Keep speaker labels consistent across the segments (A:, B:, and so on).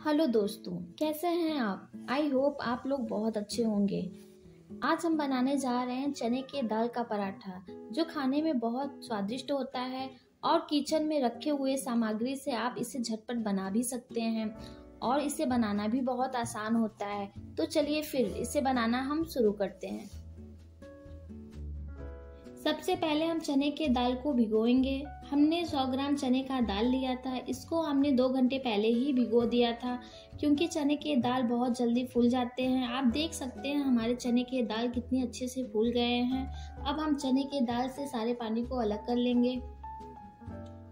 A: Hello दोस्तों, कैसे हैं आप? आई होप आप लोग बहुत अच्छे होंगे। आज हम बनाने जा रहे हैं चने के दाल का पराठा, जो खाने में बहुत स्वादिष्ट होता है और किचन में रखे हुए सामग्री से आप इसे झटपट बना भी सकते हैं और इसे बनाना भी बहुत आसान होता है। तो चलिए फिर इसे बनाना हम शुरू करते हैं। सबसे पहले हम चने के दाल को भिगोएँगे। हमने 100 ग्राम चने का दाल लिया था। इसको हमने दो घंटे पहले ही भिगो दिया था, क्योंकि चने के दाल बहुत जल्दी फूल जाते हैं। आप देख सकते हैं हमारे चने के दाल कितने अच्छे से फूल गए हैं। अब हम चने के दाल से सारे पानी को अलग कर लेंगे।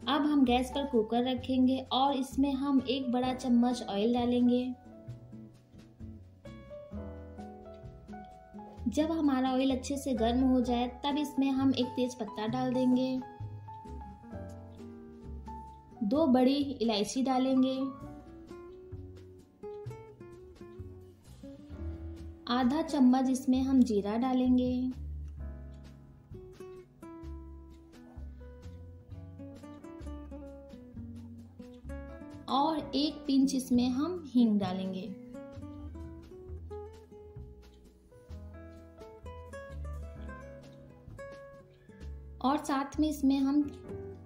A: अब हम गैस पर कुकर रखेंगे और इसमें हम एक बड़ा चम्मच ऑयल डालेंगे। जब हमारा ऑयल अच्छे से गर्म हो जाए, तब इसमें हम एक तेज पत्ता डाल देंगे। दो बड़ी इलायची डालेंगे। आधा चम्मच इसमें हम जीरा डालेंगे। और एक पिंच इसमें हम हींग डालेंगे। और साथ में इसमें हम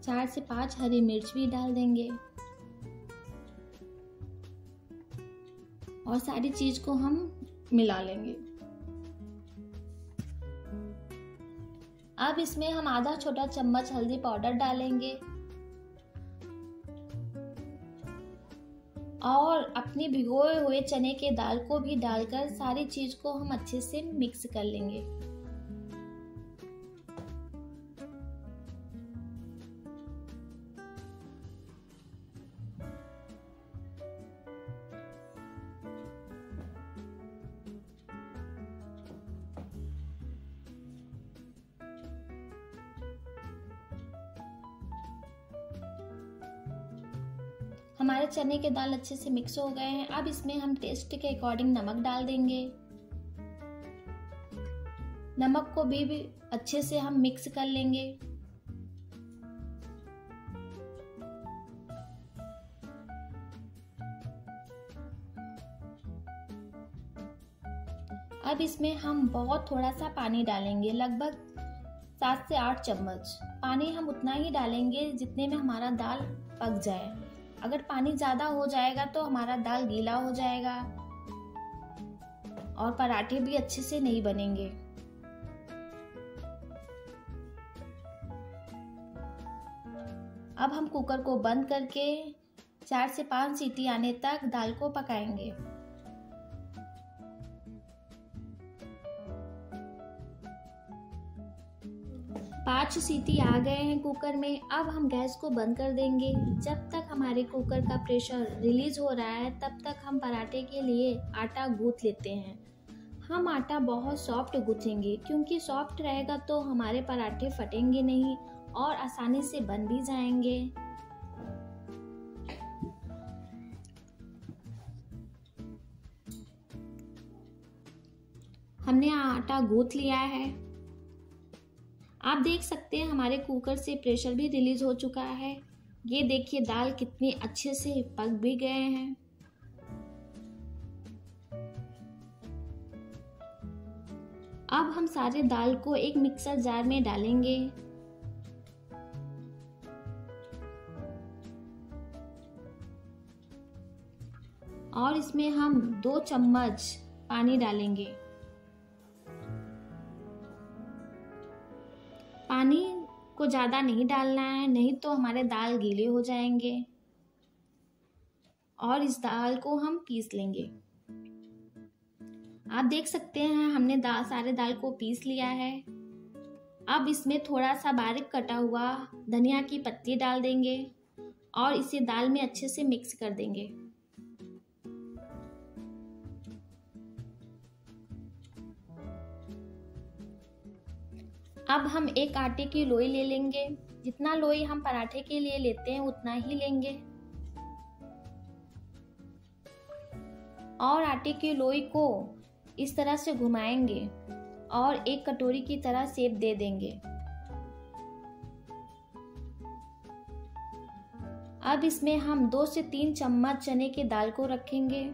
A: चार से पाँच हरी मिर्च भी डाल देंगे। और सारी चीज़ को हम मिला लेंगे। अब इसमें हम आधा छोटा चम्मच हल्दी पाउडर डालेंगे। और अपने भिगोए हुए चने के दाल को भी डालकर सारी चीज़ को हम अच्छे से मिक्स कर लेंगे। हमारे चने के दाल अच्छे से मिक्स हो गए हैं। अब इसमें हम टेस्ट के अकॉर्डिंग नमक डाल देंगे। नमक को भी, भी अच्छे से हम मिक्स कर लेंगे। अब इसमें हम बहुत थोड़ा सा पानी डालेंगे लगभग सात से आठ चम्मच। पानी हम उतना ही डालेंगे जितने में हमारा दाल पक जाए। अगर पानी ज़्यादा हो जाएगा तो हमारा दाल गीला हो जाएगा। और पराठे भी अच्छे से नहीं बनेंगे। अब हम कुकर को बंद करके चार से पाँच सीटी आने तक दाल को पकाएँगे। पाँच सीटी आ गए हैं कुकर में। अब हम गैस को बंद कर देंगे। जब हमारे कुकर का प्रेशर रिलीज़ हो रहा है, तब तक हम पराठे के लिए आटा गूंथ लेते हैं। हम आटा बहुत सॉफ्ट गूंथेंगे, क्योंकि सॉफ्ट रहेगा तो हमारे पराठे फटेंगे नहीं और आसानी से बन भी जाएँगे। हमने आटा गूंथ लिया है। आप देख सकते हैं हमारे कुकर से प्रेशर भी रिलीज़ हो चुका है। ये देखिए दाल कितने अच्छे से पक भी गए हैं। अब हम सारे दाल को एक मिक्सर जार में डालेंगे। और इसमें हम दो चम्मच पानी डालेंगे। पानी को ज़्यादा नहीं डालना है, नहीं तो हमारे दाल गीले हो जाएँगे। और इस दाल को हम पीस लेंगे। आप देख सकते हैं, हमने दाल सारे दाल को पीस लिया है। अब इसमें थोड़ा सा बारीक कटा हुआ धनिया की पत्ती डाल देंगे और इसे दाल में अच्छे से मिक्स कर देंगे। अब हम एक आटे की लोई ले लेंगे। जितना लोई हम पराठे के लिए लेते हैं, उतना ही लेंगे। और आटे की लोई को इस तरह से घुमाएँगे और एक कटोरी की तरह सेप दे देंगे। अब इसमें हम दो से तीन चम्मच चने की दाल को रखेंगे।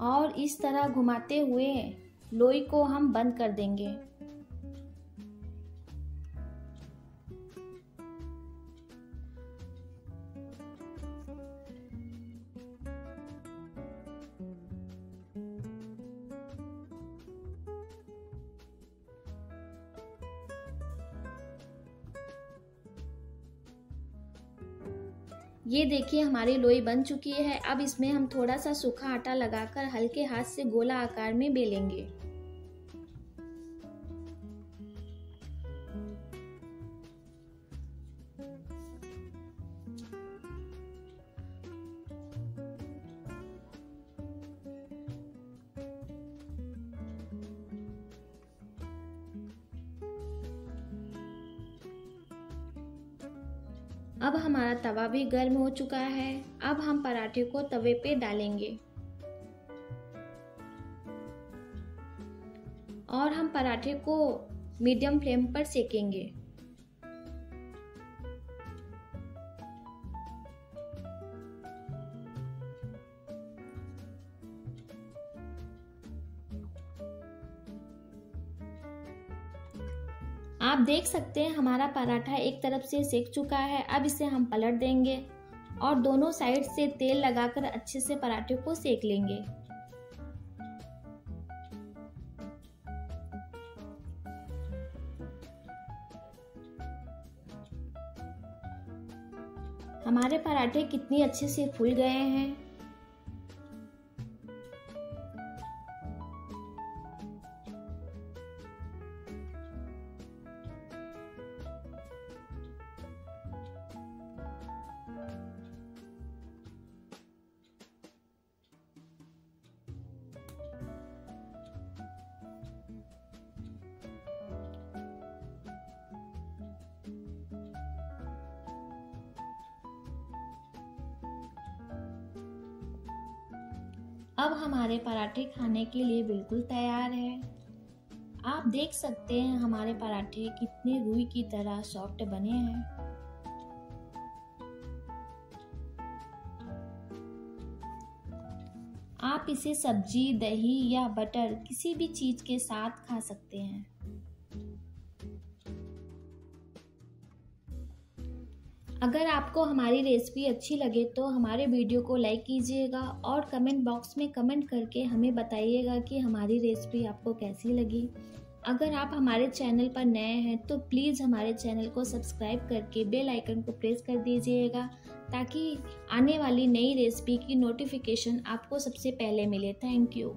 A: और इस तरह घुमाते हुए लोई को हम बंद कर देंगे। ये देखिए, हमारी लोई बन चुकी है। अब इसमें हम थोड़ा सा सूखा आटा लगाकर हल्के हाथ से गोला आकार में बेलेंगे। अब हमारा तवा भी गर्म हो चुका है। अब हम पराठे को तवे पे डालेंगे। और हम पराठे को मीडियम फ्लेम पर सेकेंगे। आप देख सकते हैं हमारा पराठा एक तरफ़ से सेक चुका है, अब इसे हम पलट देंगे और दोनों साइड से तेल लगाकर अच्छे से पराठे को सेक लेंगे। हमारे पराठे कितनी अच्छे से फूल गए हैं। अब हमारे पराठे खाने के लिए बिल्कुल तैयार है। आप देख सकते हैं हमारे पराठे कितने रुई की तरह सॉफ्ट बने हैं। आप इसे सब्ज़ी, दही या बटर किसी भी चीज़ के साथ खा सकते हैं। अगर आपको हमारी रेसिपी अच्छी लगे तो हमारे वीडियो को लाइक कीजिएगा और कमेंट बॉक्स में कमेंट करके हमें बताइएगा कि हमारी रेसिपी आपको कैसी लगी। अगर आप हमारे चैनल पर नए हैं तो प्लीज़ हमारे चैनल को सब्सक्राइब करके बेल आइकन को प्रेस कर दीजिएगा ताकि आने वाली नई रेसिपी की नोटिफिकेशन आपको सबसे पहले मिले। Thank you.